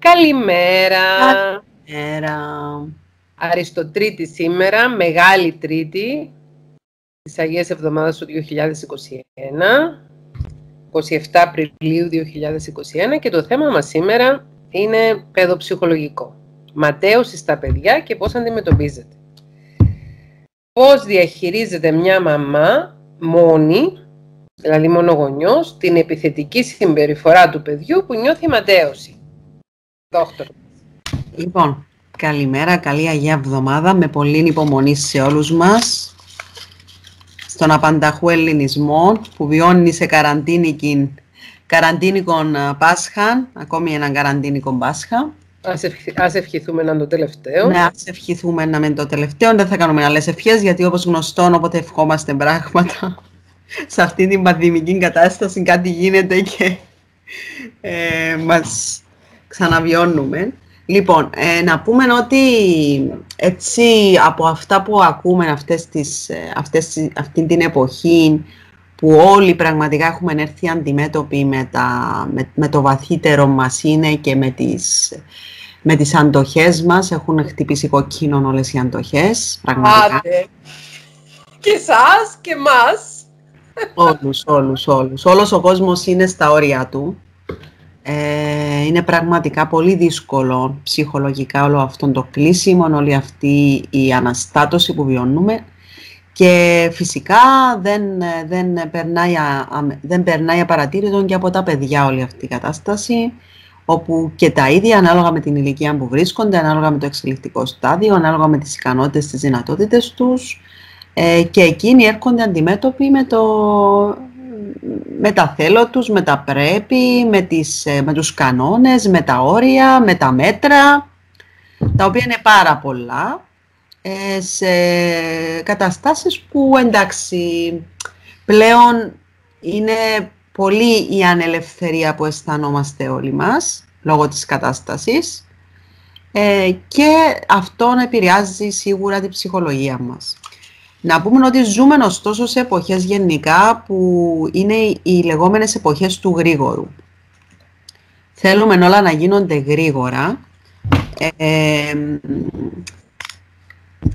Καλημέρα. Καλημέρα. Αριστοτρίτη σήμερα, Μεγάλη Τρίτη της Αγίας Εβδομάδας του 2021, 27 Απριλίου 2021 και το θέμα μας σήμερα είναι παιδοψυχολογικό. Ματέωση στα παιδιά και πώς αντιμετωπίζεται. Πώς διαχειρίζεται μια μαμά μόνη, δηλαδή μονογονιός, την επιθετική συμπεριφορά του παιδιού που νιώθει ματέωση. Δόκτωρ. Λοιπόν, καλημέρα, καλή Αγία Εβδομάδα, με πολλή υπομονή σε όλους μας. Στον απανταχού ελληνισμό που βιώνει σε καραντίνικη, καραντίνικον Πάσχα, ακόμη έναν καραντίνικο Πάσχα. Ας, ευχη, ας ευχηθούμε να είναι το τελευταίο. Ναι, ας ευχηθούμε να είναι το τελευταίο. Δεν θα κάνουμε άλλες ευχές, γιατί όπως γνωστό, όποτε ευχόμαστε πράγματα, σε αυτή την πανδημική κατάσταση κάτι γίνεται και ε, μας ξαναβιώνουμε. Λοιπόν, ε, να πούμε ότι έτσι από αυτά που ακούμε αυτές τις, ε, αυτές, αυτή την εποχή που όλοι πραγματικά έχουμε έρθει αντιμέτωποι με, τα, με, με το βαθύτερο μας είναι και με τις, με τις αντοχές μας. Έχουν χτυπήσει κοκκίνων όλες οι αντοχές, πραγματικά. Άντε. Και εσάς και μας. Όλους, όλους, όλους. Όλος ο κόσμος είναι στα όρια του. Ε, είναι πραγματικά πολύ δύσκολο ψυχολογικά όλο αυτό το κλείσιμο, όλη αυτή η αναστάτωση που βιώνουμε. Και φυσικά δεν, δεν, περνάει, δεν περνάει απαρατήρητο και από τα παιδιά όλη αυτή η κατάσταση όπου και τα ίδια ανάλογα με την ηλικία που βρίσκονται, ανάλογα με το εξελικτικό στάδιο, ανάλογα με τις ικανότητες, τις δυνατότητες τους ε, και εκείνοι έρχονται αντιμέτωποι με το, με τα θέλω τους, με τα πρέπει, με, τις, ε, με τους κανόνες, με τα όρια, με τα μέτρα, τα οποία είναι πάρα πολλά, ε, σε καταστάσεις που εντάξει πλέον είναι πολύ η ανελευθερία που αισθανόμαστε όλοι μας, λόγω της κατάστασης, ε, και αυτό επηρεάζει σίγουρα την ψυχολογία μας. Να πούμε ότι ζούμε ωστόσο σε εποχές γενικά που είναι οι λεγόμενες εποχές του γρήγορου. Θέλουμε όλα να γίνονται γρήγορα ε,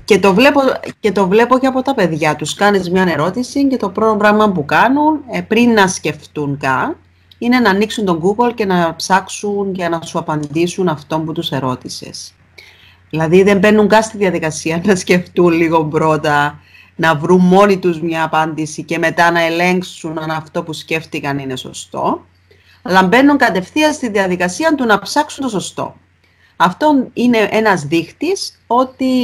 και, το βλέπω, και το βλέπω και από τα παιδιά τους. Κάνεις μια ερώτηση και το πρώτο πράγμα που κάνουν ε, πριν να σκεφτούν καν είναι να ανοίξουν τον Google και να ψάξουν και να σου απαντήσουν αυτό που τους ερώτησες. Δηλαδή δεν μπαίνουν καν στη διαδικασία να σκεφτούν λίγο πρώτα να βρουν μόνοι τους μια απάντηση και μετά να ελέγξουν αν αυτό που σκέφτηκαν είναι σωστό, αλλά μπαίνουν κατευθείαν στη διαδικασία του να ψάξουν το σωστό. Αυτό είναι ένας δείχτης ότι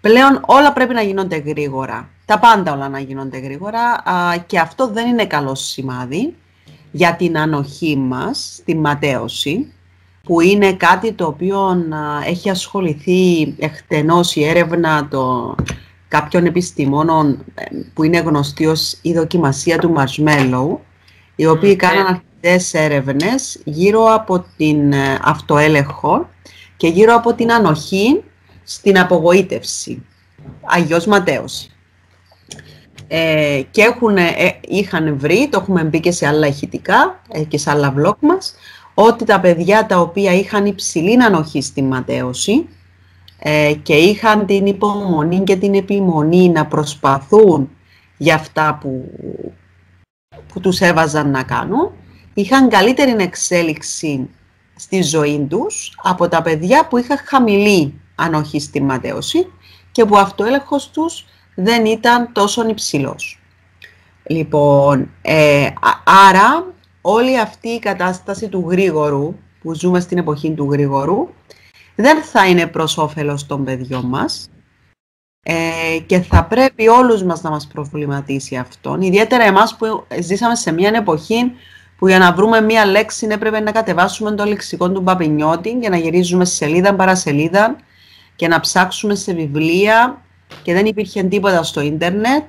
πλέον όλα πρέπει να γίνονται γρήγορα. Τα πάντα όλα να γίνονται γρήγορα και αυτό δεν είναι καλό σημάδι για την ανοχή μας, την ματέωση, που είναι κάτι το οποίο έχει ασχοληθεί εκτενώς η έρευνα το, κάποιων επιστημόνων ε, που είναι γνωστή ως η δοκιμασία του Marshmallow, οι οποίοι κάναν αρκετές έρευνες γύρω από την ε, αυτοέλεγχο και γύρω από την ανοχή στην απογοήτευση, αγιώς ματέωση. Ε, και έχουν, ε, είχαν βρει, το έχουμε μπει και σε άλλα ηχητικά και σε άλλα vlog μας, ότι τα παιδιά τα οποία είχαν υψηλή ανοχή στην ματέωση, ε, και είχαν την υπομονή και την επιμονή να προσπαθούν για αυτά που, που τους έβαζαν να κάνουν, είχαν καλύτερη εξέλιξη στη ζωή τους από τα παιδιά που είχαν χαμηλή ανοχή στη ματέωση και που αυτοέλεγχος τους δεν ήταν τόσο υψηλός. Λοιπόν, ε, άρα όλη αυτή η κατάσταση του γρήγορου, που ζούμε στην εποχή του γρήγορου, δεν θα είναι προς όφελος των παιδιών μας ε, και θα πρέπει όλους μας να μας προβληματίσει αυτόν. Ιδιαίτερα εμάς που ζήσαμε σε μια εποχή που για να βρούμε μια λέξη έπρεπε να κατεβάσουμε το λεξικό του Παπινιώτη και να γυρίζουμε σελίδα παρασελίδα και να ψάξουμε σε βιβλία και δεν υπήρχε τίποτα στο ίντερνετ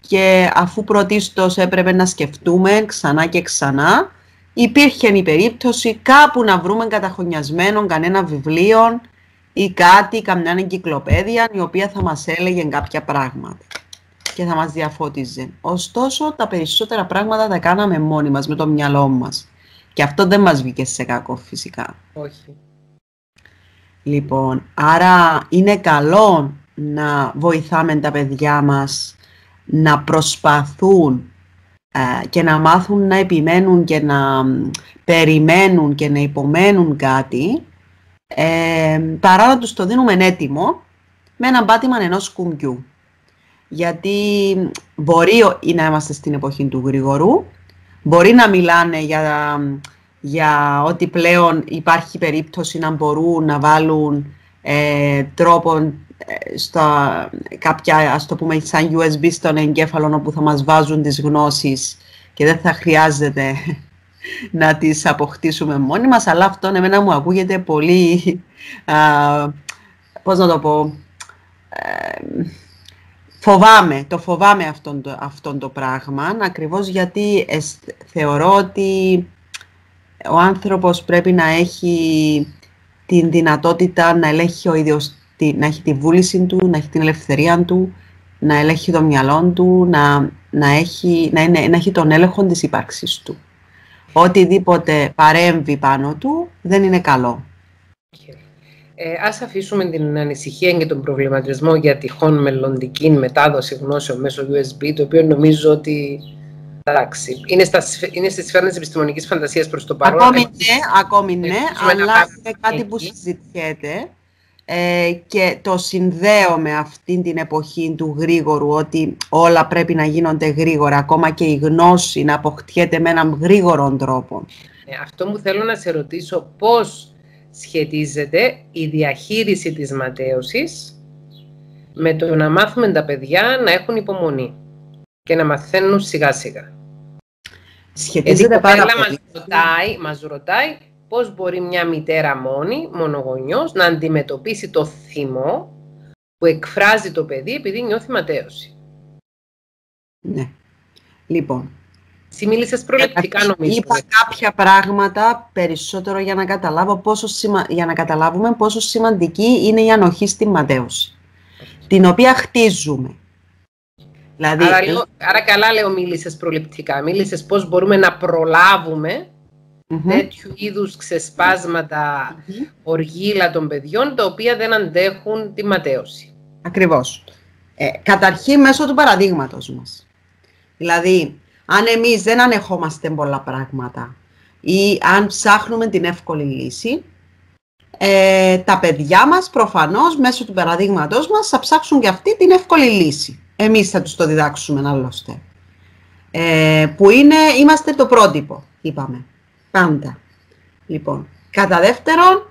και αφού πρωτίστως έπρεπε να σκεφτούμε ξανά και ξανά υπήρχε η περίπτωση κάπου να βρούμε καταχωνιασμένο κανένα βιβλίο ή κάτι, καμιά εγκυκλοπαίδεια η οποία θα μας έλεγε κάποια πράγματα και θα μας διαφώτιζε. Ωστόσο, τα περισσότερα πράγματα τα κάναμε μόνοι μας, με το μυαλό μας. Και αυτό δεν μας βγήκε σε κακό φυσικά. Όχι. Λοιπόν, άρα είναι καλό να βοηθάμε τα παιδιά μας να προσπαθούν ε, και να μάθουν να επιμένουν και να περιμένουν και να υπομένουν κάτι ε, παρά να τους το δίνουμε έτοιμο με ένα πάτημα ενός κουμπιού. Γιατί μπορεί να είμαστε στην εποχή του γρήγορου, μπορεί να μιλάνε για, για ότι πλέον υπάρχει περίπτωση να μπορούν να βάλουν ε, τρόπο ε, στα κάποια, ας το πούμε, σαν USB στον εγκέφαλο όπου θα μας βάζουν τις γνώσεις και δεν θα χρειάζεται να τις αποκτήσουμε μόνοι μας, αλλά αυτό εμένα μου ακούγεται πολύ, α, πώς να το πω, ε, φοβάμαι, το φοβάμαι αυτόν το, αυτόν το πράγμα, ακριβώς γιατί θεωρώ ότι ο άνθρωπος πρέπει να έχει την δυνατότητα να ελέγχει ο ίδιος, να έχει τη βούληση του, να έχει την ελευθερία του, να ελέγχει το μυαλό του, να, να, έχει, να, είναι, να έχει τον έλεγχο της ύπαρξης του. Οτιδήποτε παρέμβει πάνω του δεν είναι καλό. Ε, ας αφήσουμε την ανησυχία και τον προβληματισμό για τυχόν μελλοντική μετάδοση γνώσεων μέσω USB, το οποίο νομίζω ότι εντάξει, είναι, στα, είναι στη σφαίρα της επιστημονικής φαντασίας προς το παρόν. Ακόμη ναι, ακόμη ναι, αλλά είναι κάτι που συζητιέται ε, και το συνδέω με αυτήν την εποχή του γρήγορου, ότι όλα πρέπει να γίνονται γρήγορα, ακόμα και η γνώση να αποκτιέται με έναν γρήγορο τρόπο. Ε, αυτό μου θέλω να σε ρωτήσω, πώς σχετίζεται η διαχείριση της ματέωσης με το να μάθουμε τα παιδιά να έχουν υπομονή και να μαθαίνουν σιγά σιγά. Σχετίζεται πάρα πολύ. Μας ρωτάει, μας ρωτάει πώς μπορεί μια μητέρα μόνη, μονογονιός, να αντιμετωπίσει το θυμό που εκφράζει το παιδί επειδή νιώθει ματέωση. Ναι. Λοιπόν, εσύ μίλησες προληπτικά νομίζω. Είπα κάποια πράγματα περισσότερο για να, καταλάβω πόσο για να καταλάβουμε πόσο σημαντική είναι η ανοχή στη ματέωση. Την οποία χτίζουμε. Δηλαδή... Άρα, λέω, άρα καλά λέω μίλησες προληπτικά. Μίλησες πώς μπορούμε να προλάβουμε mm-hmm. τέτοιου είδους ξεσπάσματα mm-hmm. οργήλα των παιδιών τα οποία δεν αντέχουν τη ματέωση. Ακριβώς. Ε, καταρχήν μέσω του παραδείγματος μας. Δηλαδή, αν εμείς δεν ανεχόμαστε πολλά πράγματα ή αν ψάχνουμε την εύκολη λύση, ε, τα παιδιά μας προφανώς μέσω του παραδείγματός μας θα ψάξουν και αυτή την εύκολη λύση. Εμείς θα τους το διδάξουμε άλλωστε. Ε, που είναι, είμαστε το πρότυπο, είπαμε. Πάντα. Λοιπόν, κατά δεύτερον,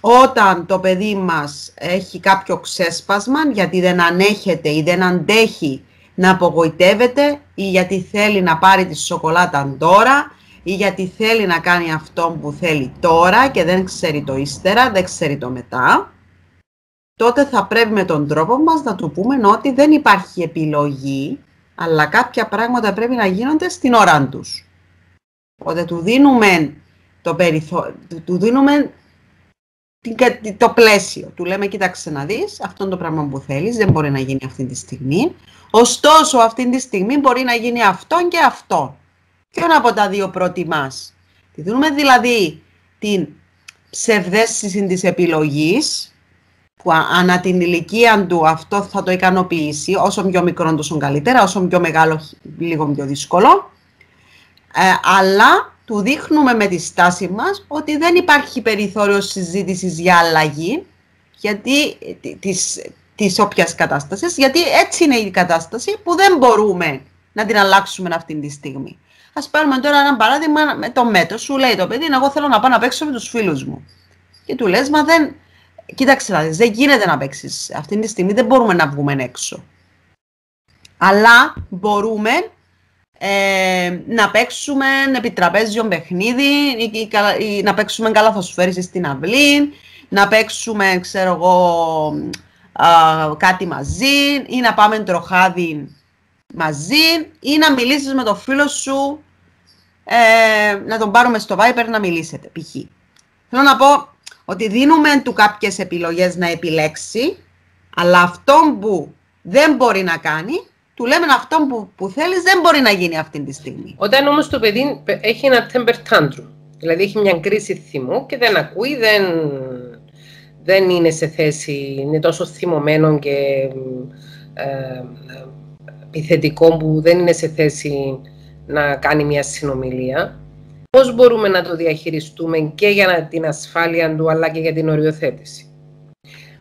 όταν το παιδί μας έχει κάποιο ξέσπασμα, γιατί δεν ανέχεται ή δεν αντέχει να απογοητεύεται ή γιατί θέλει να πάρει τη σοκολάτα τώρα ή γιατί θέλει να κάνει αυτό που θέλει τώρα και δεν ξέρει το ύστερα, δεν ξέρει το μετά, τότε θα πρέπει με τον τρόπο μας να του πούμε ότι δεν υπάρχει επιλογή, αλλά κάποια πράγματα πρέπει να γίνονται στην ώρα τους. Οπότε του δίνουμε το, περιθώ... του δίνουμε το πλαίσιο. Του λέμε, κοίταξε να δεις, αυτό το πράγμα που θέλεις δεν μπορεί να γίνει αυτή τη στιγμή. Ωστόσο, αυτή τη στιγμή μπορεί να γίνει αυτό και αυτό. Ποιον από τα δύο προτιμάς; Τη δίνουμε δηλαδή την ψευδέστηση της επιλογής, που ανά την ηλικία του αυτό θα το ικανοποιήσει, όσο πιο μικρό τόσο καλύτερα, όσο πιο μεγάλο λίγο πιο δύσκολο. Ε, αλλά του δείχνουμε με τη στάση μας ότι δεν υπάρχει περιθώριο συζήτησης για αλλαγή γιατί, ε, της, της όποιας κατάστασης, γιατί έτσι είναι η κατάσταση που δεν μπορούμε να την αλλάξουμε αυτή τη στιγμή. Ας πάρουμε τώρα ένα παράδειγμα με το μέτρο. Σου λέει το παιδί, εγώ θέλω να πάω να παίξω με τους φίλους μου. Και του λες, μα δεν... Κοίταξε, δεν γίνεται να παίξεις. Αυτή τη στιγμή δεν μπορούμε να βγούμε έξω. Αλλά μπορούμε ε, να παίξουμε επιτραπέζιο παιχνίδι ή, ή, να παίξουμε καλαθοσφαίριση στην αυλή, να παίξουμε, ξέρω εγώ, κάτι μαζί ή να πάμε τροχάδι μαζί ή να μιλήσεις με το φίλο σου, ε, να τον πάρουμε στο Viper να μιλήσετε, π.χ. Θέλω να πω ότι δίνουμε του κάποιες επιλογές να επιλέξει, αλλά αυτό που δεν μπορεί να κάνει, του λέμε αυτό που, που θέλεις δεν μπορεί να γίνει αυτή τη στιγμή. Όταν όμως το παιδί έχει ένα temper tantrum Δηλαδή έχει μια κρίση θυμού και δεν ακούει, δεν, δεν είναι σε θέση, είναι τόσο θυμωμένο και ε, επιθετικό που δεν είναι σε θέση να κάνει μια συνομιλία. Πώς μπορούμε να το διαχειριστούμε και για την ασφάλεια του αλλά και για την οριοθέτηση;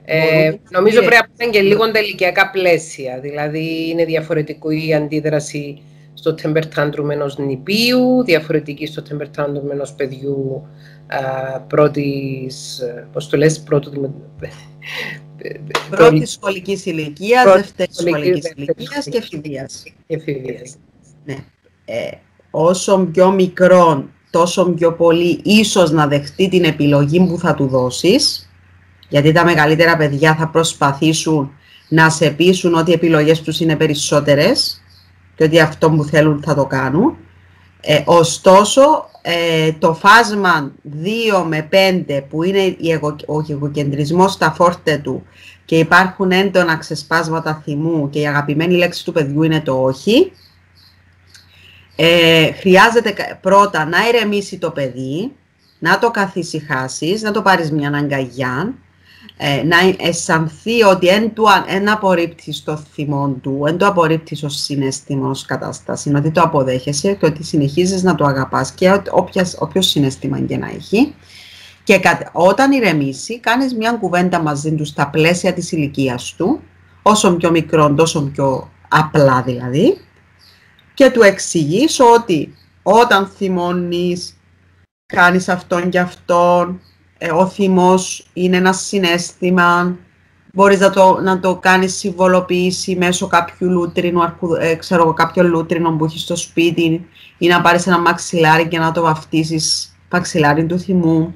Ε, νομίζω πρέπει να πούμε και λίγο τα ηλικιακά πλαίσια. Δηλαδή είναι διαφορετικό η αντίδραση στο temper tantrum ενός νηπίου, διαφορετική στο temper tantrum ενός παιδιού α, πρώτης, πώς το λες, πρώτου Πρώτης σχολικής ηλικίας, δεύτερης σχολικής ηλικίας και εφηβείας. Ναι. Ε, όσο πιο μικρό, τόσο πιο πολύ ίσως να δεχτεί την επιλογή που θα του δώσεις, γιατί τα μεγαλύτερα παιδιά θα προσπαθήσουν να σε πείσουν ότι οι επιλογές τους είναι περισσότερες και ότι αυτό που θέλουν θα το κάνουν. Ε, ωστόσο, ε, το φάσμα 2 με 5 που είναι ο εγωκεντρισμός στα φόρτε του και υπάρχουν έντονα ξεσπάσματα θυμού και η αγαπημένη λέξη του παιδιού είναι το όχι, ε, χρειάζεται πρώτα να ηρεμήσει το παιδί, να το καθησυχάσεις, να το πάρεις μια αγκαγιά, ε, να αισθανθεί ότι δεν απορρίπτει το θυμό του, δεν το απορρίπτεις ως συνέστημα, ω κατάσταση, ότι το αποδέχεσαι και ότι συνεχίζεις να το αγαπάς και όποιο συνέστημα και να έχει. Και όταν ηρεμήσει, κάνεις μια κουβέντα μαζί του στα πλαίσια της ηλικίας του, όσο πιο μικρό, τόσο πιο απλά δηλαδή, και του εξηγείς ότι όταν θυμώνεις, κάνεις αυτόν και αυτόν, ε, ο θυμός είναι ένα συνέστημα, μπορείς να το, να το κάνεις συμβολοποίηση μέσω κάποιου λούτρινου, ε, ξέρω κάποιο λούτρινο που έχεις στο σπίτι ή να πάρεις ένα μαξιλάρι και να το βαφτίσεις μαξιλάρι του θυμού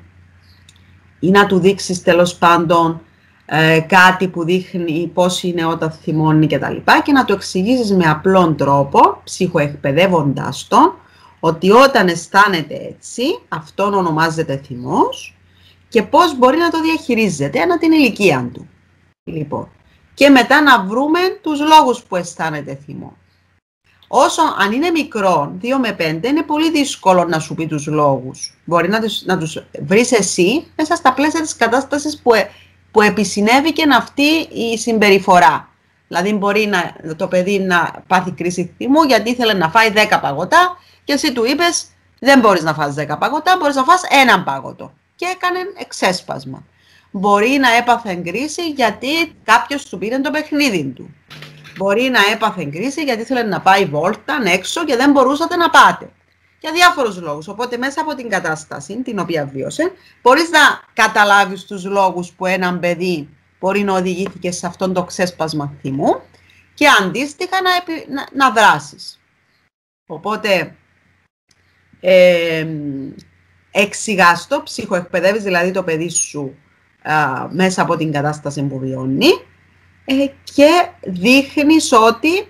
ή να του δείξεις τέλος πάντων ε, κάτι που δείχνει πώς είναι όταν θυμώνει και τα λοιπά και να το εξηγήσεις με απλόν τρόπο, ψυχοεκπαιδεύοντάς τον, ότι όταν αισθάνεται έτσι, αυτόν ονομάζεται θυμός και πώς μπορεί να το διαχειρίζεται ανά την ηλικία του. Λοιπόν. Και μετά να βρούμε τους λόγους που αισθάνεται θυμό. Όσο αν είναι μικρό, 2 με 5, είναι πολύ δύσκολο να σου πει τους λόγους. Μπορεί να τους, να τους βρεις εσύ μέσα στα πλαίσια της κατάστασης που, ε, που επισυνέβηκε αυτή η συμπεριφορά. Δηλαδή μπορεί να, το παιδί να πάθει κρίση θυμού γιατί ήθελε να φάει 10 παγωτά και εσύ του είπες δεν μπορείς να φας 10 παγωτά, μπορείς να φας έναν παγωτό και έκανε εξέσπασμα. Μπορεί να έπαθε κρίση γιατί κάποιος του πήρε το παιχνίδι του. Μπορεί να έπαθε κρίση γιατί ήθελε να πάει βόλτα έξω και δεν μπορούσατε να πάτε. Για διάφορους λόγους. Οπότε μέσα από την κατάσταση την οποία βίωσε, μπορείς να καταλάβεις τους λόγους που έναν παιδί μπορεί να οδηγήθηκε σε αυτόν το ξέσπασμα θυμού και αντίστοιχα να, να, να δράσεις. Οπότε, ε, εξηγάς το, ψυχοεκπαιδεύεις δηλαδή το παιδί σου μέσα από την κατάσταση που βιώνει ε, και δείχνεις ότι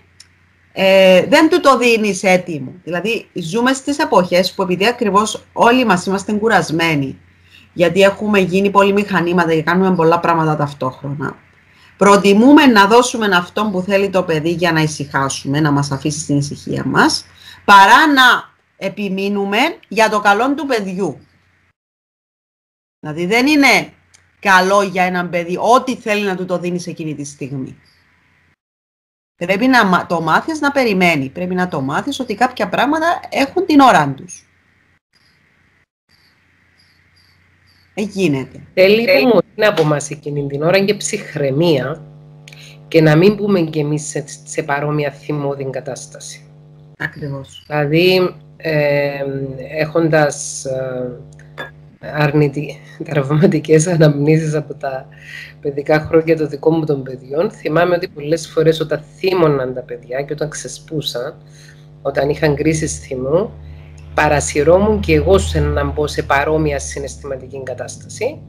ε, δεν του το δίνεις έτοιμο. Δηλαδή ζούμε στις εποχές που επειδή ακριβώς όλοι μας είμαστε κουρασμένοι γιατί έχουμε γίνει πολλοί μηχανήματα και κάνουμε πολλά πράγματα ταυτόχρονα. Προτιμούμε να δώσουμε αυτό που θέλει το παιδί για να ησυχάσουμε, να μας αφήσει στην ησυχία μας, παρά να επιμείνουμε για το καλό του παιδιού. Δηλαδή δεν είναι καλό για έναν παιδί ό,τι θέλει να του το δίνεις εκείνη τη στιγμή. Πρέπει να το μάθεις να περιμένει. Πρέπει να το μάθεις ότι κάποια πράγματα έχουν την ώρα τους. Εγίνεται. Θέλει υπομονή από εμάς εκείνη την ώρα και ψυχραιμία και να μην πούμε κι εμείς σε, σε παρόμοια θυμώδη κατάσταση. Ακριβώς. Δηλαδή, ε, έχοντας αρνητικές, τραυματικές αναμνήσεις από τα παιδικά χρόνια των δικών μου των παιδιών, θυμάμαι ότι πολλές φορές όταν θύμωναν τα παιδιά και όταν ξεσπούσαν, όταν είχαν κρίση θυμού, παρασυρώμουν και εγώ σε να μπω σε παρόμοια συναισθηματική κατάσταση,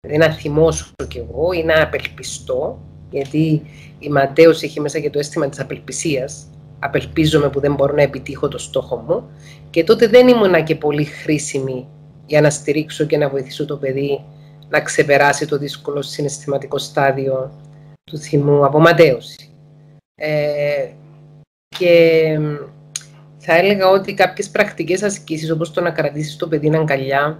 δηλαδή να θυμώσω κι εγώ ή να απελπιστώ, γιατί η Ματέος έχει μέσα και το αίσθημα της απελπισίας, απελπίζομαι που δεν μπορώ να επιτύχω το στόχο μου και τότε δεν ήμουνα και πολύ χρήσιμη για να στηρίξω και να βοηθήσω το παιδί να ξεπεράσει το δύσκολο συναισθηματικό στάδιο του θυμού από ματέωση. Ε, και θα έλεγα ότι κάποιες πρακτικές ασκήσεις όπως το να κρατήσεις το παιδί αγκαλιά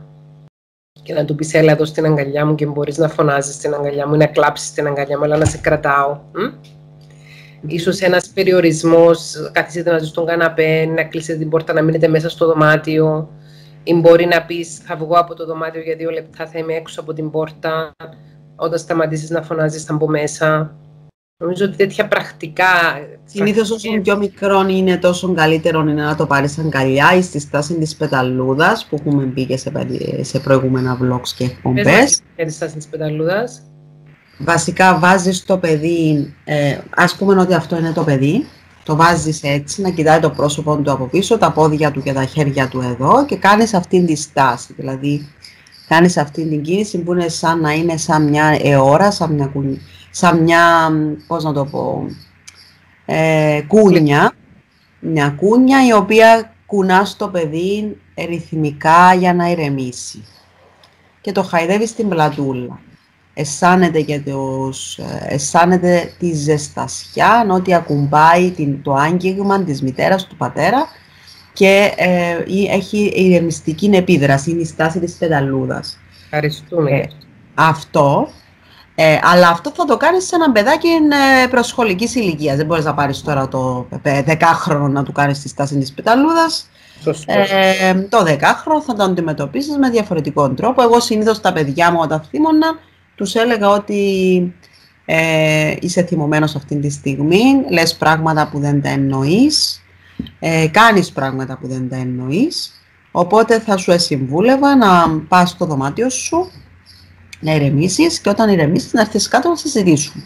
και να του πεις έλα εδώ στην αγκαλιά μου και μπορείς να φωνάζεις στην αγκαλιά μου ή να κλάψεις στην αγκαλιά μου, αλλά να σε κρατάω. Μ; Ίσως ένας περιορισμός, καθίσετε μαζί στον καναπέ, να κλείσετε την πόρτα, να μείνετε μέσα στο δωμάτιο ή μπορεί να πεις θα βγω από το δωμάτιο για δύο λεπτά, θα είμαι έξω από την πόρτα, όταν σταματήσεις να φωνάζεις θα μπω μέσα. Νομίζω ότι τέτοια πρακτικά. Συνήθως όσο πιο μικρό είναι, τόσο καλύτερο είναι να το πάρεις αγκαλιά ή στη στάση της πεταλούδας που έχουμε μπει και σε, σε προηγούμενα vlogs και εκπομπές. Για τη στάση της πεταλούδας. Βασικά βάζεις το παιδί, ε, ας πούμε ότι αυτό είναι το παιδί, το βάζεις έτσι, να κοιτάει το πρόσωπό του από πίσω, τα πόδια του και τα χέρια του εδώ και κάνεις αυτή τη στάση. Δηλαδή, κάνεις αυτή την κίνηση που είναι σαν να είναι σαν μια αιώρα, σαν μια κουνή σαν μια, πώς να το πω, ε, κούνια, μια κούνια η οποία κουνάς στο παιδί ρυθμικά για να ηρεμήσει. Και το χαϊδεύεις στην πλατούλα. Αισθάνεται, και τους, ε, αισθάνεται τη ζεστασιά, ότι ακουμπάει την, το άγγιγμα της μητέρας του πατέρα και ε, έχει ηρεμιστική επίδραση, είναι η στάση της πενταλούδας. Ευχαριστούμε. Ε, αυτό ε, αλλά αυτό θα το κάνεις σε ένα παιδάκι ε, προσχολικής ηλικίας. Δεν μπορείς να πάρεις τώρα το 10χρονο να του κάνεις τη στάση της πεταλούδας. Ε, το 10χρονο θα το αντιμετωπίσεις με διαφορετικό τρόπο. Εγώ συνήθως τα παιδιά μου όταν θύμωνα τους έλεγα ότι ε, είσαι θυμωμένος αυτή τη στιγμή, λες πράγματα που δεν τα εννοείς, ε, κάνεις πράγματα που δεν τα εννοείς, οπότε θα σου συμβούλευα να πας στο δωμάτιο σου, να ηρεμήσεις και όταν ηρεμήσεις να έρθεις κάτω να συζητήσουμε.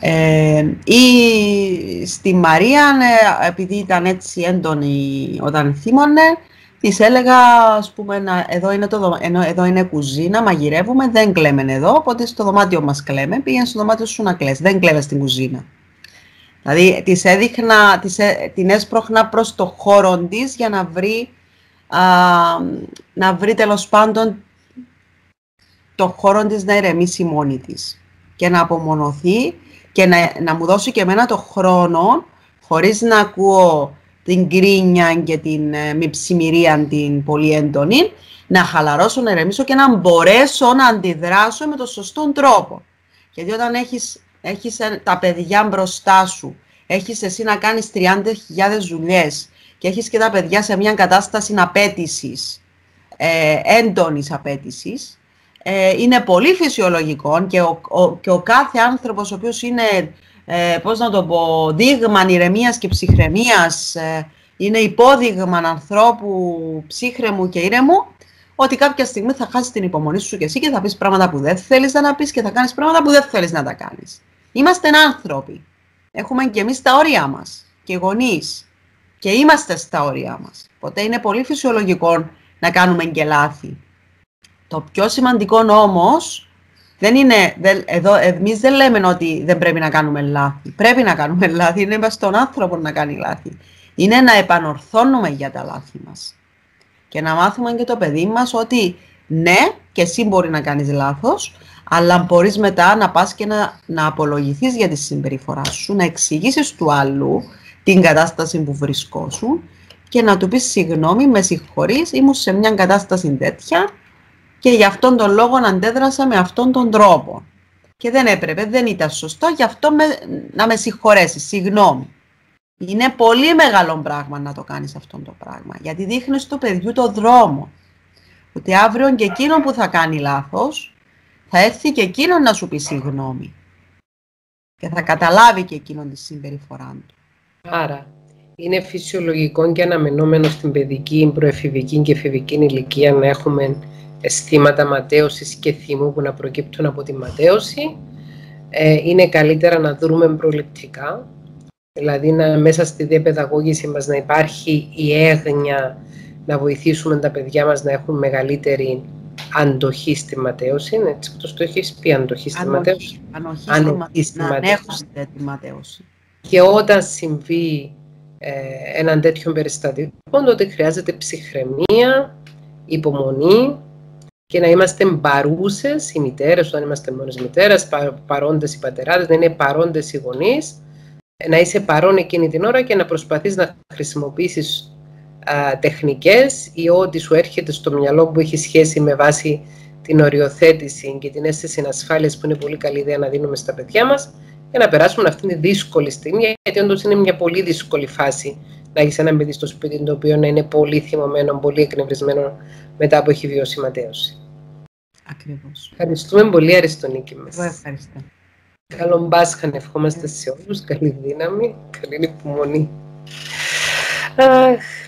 Ε, ή στη Μαρία, ναι, επειδή ήταν έτσι έντονη όταν θύμωνε, της έλεγα, ας πούμε, να, εδώ, είναι το, εδώ είναι κουζίνα, μαγειρεύουμε, δεν κλαίμε εδώ, οπότε στο δωμάτιο μας κλαίμε, πήγαινε στο δωμάτιο σου να κλαις, δεν κλαίμε στην κουζίνα. Δηλαδή, της έδειχνα, της, ε, την έσπροχνα προς το χώρο της για να βρει, α, να βρει τέλος πάντων το χώρο της να ηρεμήσει μόνη της και να απομονωθεί και να, να μου δώσει και εμένα το χρόνο χωρίς να ακούω την κρίνια και την ε, μη ψημυρία την πολύ έντονη, να χαλαρώσω, να ηρεμήσω και να μπορέσω να αντιδράσω με τον σωστό τρόπο. Γιατί όταν έχεις, έχεις ε, τα παιδιά μπροστά σου, έχεις εσύ να κάνεις 30.000 δουλειές και έχεις και τα παιδιά σε μια κατάσταση απέτησης, ε, έντονης απέτησης, ε, είναι πολύ φυσιολογικό και ο, ο, και ο κάθε άνθρωπος ο οποίος είναι, ε, πώς να το πω, δείγμα ηρεμίας και ψυχραιμίας, ε, είναι υπόδειγμα ανθρώπου ψύχρεμου και ήρεμου, ότι κάποια στιγμή θα χάσεις την υπομονή σου και εσύ και θα πεις πράγματα που δεν θέλεις να πεις και θα κάνεις πράγματα που δεν θέλεις να τα κάνεις. Είμαστε άνθρωποι. Έχουμε και εμείς τα όρια μας και γονείς και είμαστε στα όρια μας. Οπότε είναι πολύ φυσιολογικό να κάνουμε και λάθη. Το πιο σημαντικό όμως δεν είναι, εδώ εμείς δεν λέμε ότι δεν πρέπει να κάνουμε λάθη. Πρέπει να κάνουμε λάθη, είναι στον άνθρωπο να κάνει λάθη. Είναι να επανορθώνουμε για τα λάθη μας. Και να μάθουμε και το παιδί μας ότι ναι, και εσύ μπορεί να κάνεις λάθος, αλλά μπορείς μετά να πας και να, να απολογηθείς για τη συμπεριφορά σου, να εξηγήσεις του άλλου την κατάσταση που βρισκόσουν και να του πεις συγγνώμη, με συγχωρείς, ήμουν σε μια κατάσταση τέτοια και γι' αυτόν τον λόγο να αντέδρασα με αυτόν τον τρόπο. Και δεν έπρεπε, δεν ήταν σωστό, γι' αυτό με, να με συγχωρέσεις, συγγνώμη. Είναι πολύ μεγάλο πράγμα να το κάνεις αυτό το πράγμα, γιατί δείχνεις στο παιδιού το δρόμο. Ότι αύριο και εκείνο που θα κάνει λάθος, θα έρθει και εκείνο να σου πει συγγνώμη. Και θα καταλάβει και εκείνον τη συμπεριφορά του. Άρα, είναι φυσιολογικό και αναμενόμενο στην παιδική, προεφηβική και εφηβική ηλικία να έχουμε αισθήματα ματέωσης και θυμού που να προκύπτουν από τη ματέωση. Ε, είναι καλύτερα να δούμε προληπτικά, δηλαδή να, μέσα στη διαπαιδαγώγηση μας να υπάρχει η έγνοια να βοηθήσουμε τα παιδιά μας να έχουν μεγαλύτερη αντοχή στη ματέωση. Είναι έτσι που το έχεις πει, αντοχή στη ματέωση. Ανοχή, ανοχή στη ματέωση. τη ματέωση. Και όταν συμβεί ε, έναν τέτοιο περιστατικό, τότε χρειάζεται ψυχραιμία, υπομονή, και να είμαστε παρούσες οι μητέρες, όταν είμαστε μόνες μητέρες, παρόντες οι πατεράδες, να είναι παρόντες οι γονείς, να είσαι παρόν εκείνη την ώρα και να προσπαθείς να χρησιμοποιήσεις α, τεχνικές ή ό,τι σου έρχεται στο μυαλό που έχει σχέση με βάση την οριοθέτηση και την αίσθηση ασφάλειας που είναι πολύ καλή ιδέα να δίνουμε στα παιδιά μας για να περάσουμε αυτήν τη δύσκολη στιγμή, γιατί όντως είναι μια πολύ δύσκολη φάση να έχεις ένα παιδί στο σπίτι το οποίο να είναι πολύ θυμωμένο, πολύ εκνευρισμένο μετά από έχει βιώσει ματέωση. Ακριβώς. Ευχαριστούμε πολύ, Αριστονίκη μας. Εγώ ευχαριστώ. Καλό Πάσχα, ευχόμαστε σε όλους. Καλή δύναμη, καλή υπομονή. Αχ.